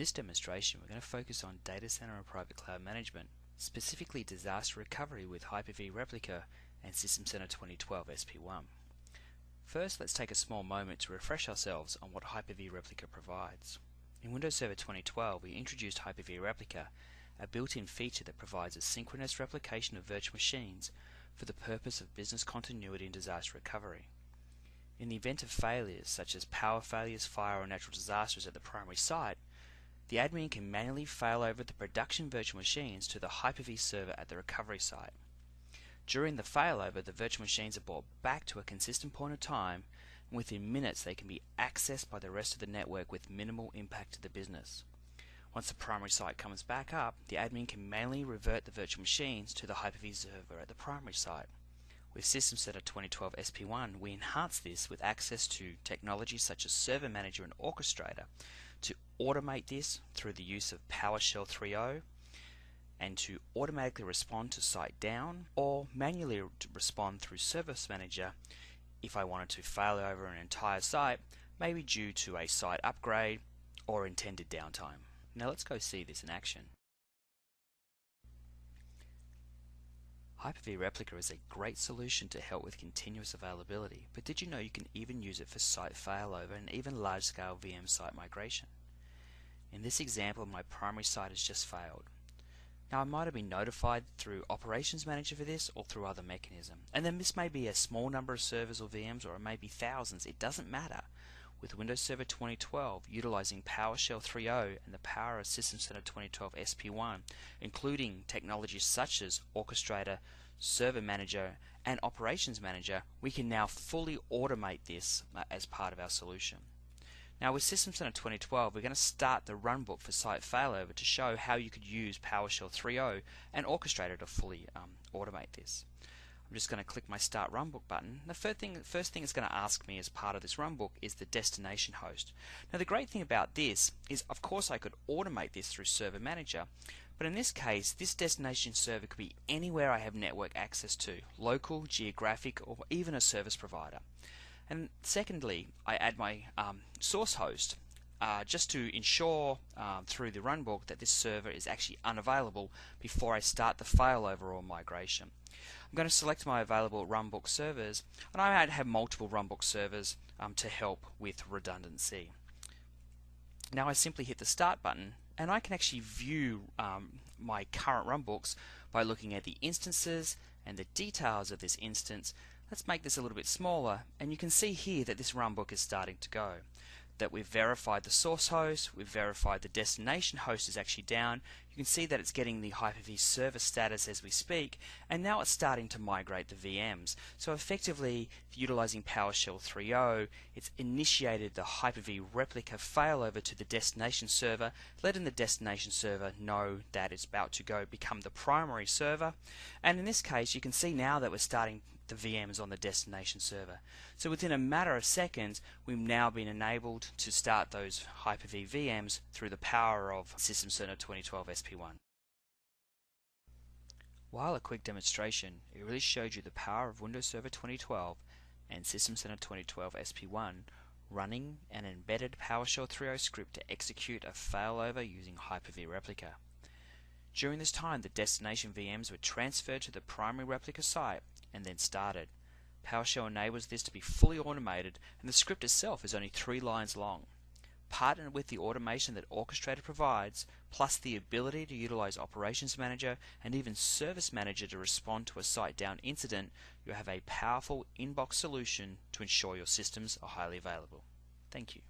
this demonstration, we're going to focus on data center and private cloud management, specifically disaster recovery with Hyper-V Replica and System Center 2012 SP1. First, let's take a small moment to refresh ourselves on what Hyper-V Replica provides. In Windows Server 2012, we introduced Hyper-V Replica, a built-in feature that provides a synchronous replication of virtual machines for the purpose of business continuity and disaster recovery. In the event of failures such as power failures, fire or natural disasters at the primary site, the admin can manually fail over the production virtual machines to the Hyper-V server at the recovery site. During the failover, the virtual machines are brought back to a consistent point of time, and within minutes they can be accessed by the rest of the network with minimal impact to the business. Once the primary site comes back up, the admin can manually revert the virtual machines to the Hyper-V server at the primary site. With System Center 2012 SP1, we enhance this with access to technologies such as Service Manager and Orchestrator to automate this through the use of PowerShell 3.0 and to automatically respond to site down or manually respond through Service Manager if I wanted to fail over an entire site, maybe due to a site upgrade or intended downtime. Now let's go see this in action. Hyper-V Replica is a great solution to help with continuous availability, but did you know you can even use it for site failover and even large-scale VM site migration? In this example, my primary site has just failed. Now I might have been notified through Operations Manager for this or through other mechanism. And then this may be a small number of servers or VMs or it may be thousands. It doesn't matter with Windows Server 2012 utilizing PowerShell 3.0 and the power of System Center 2012 SP1, including technologies such as Orchestrator, Service Manager, and Operations Manager, we can now fully automate this uh, as part of our solution. Now with System Center 2012, we're going to start the runbook for site failover to show how you could use PowerShell 3.0 and Orchestrator to fully um, automate this. I'm just going to click my Start Runbook button. The first thing, first thing it's going to ask me as part of this runbook is the destination host. Now the great thing about this is of course I could automate this through Service Manager, but in this case this destination server could be anywhere I have network access to, local, geographic, or even a service provider. And secondly, I add my um, source host uh, just to ensure um, through the runbook that this server is actually unavailable before I start the failover or migration. I'm going to select my available runbook servers and I might have multiple runbook servers um, to help with redundancy. Now I simply hit the start button and I can actually view um, my current runbooks by looking at the instances and the details of this instance. Let's make this a little bit smaller and you can see here that this runbook is starting to go that we've verified the source host, we've verified the destination host is actually down. You can see that it's getting the Hyper-V server status as we speak, and now it's starting to migrate the VMs. So effectively, utilizing PowerShell 3.0, it's initiated the Hyper-V replica failover to the destination server, letting the destination server know that it's about to go become the primary server. And in this case, you can see now that we're starting the VMs on the destination server. So within a matter of seconds, we've now been enabled to start those Hyper-V VMs through the power of System Center 2012 SP1. While a quick demonstration, it really showed you the power of Windows Server 2012 and System Center 2012 SP1 running an embedded PowerShell 3.0 script to execute a failover using Hyper-V Replica. During this time, the destination VMs were transferred to the primary replica site and then started. PowerShell enables this to be fully automated and the script itself is only three lines long. Partnered with the automation that Orchestrator provides, plus the ability to utilize Operations Manager and even Service Manager to respond to a site down incident, you have a powerful inbox solution to ensure your systems are highly available. Thank you.